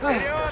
그.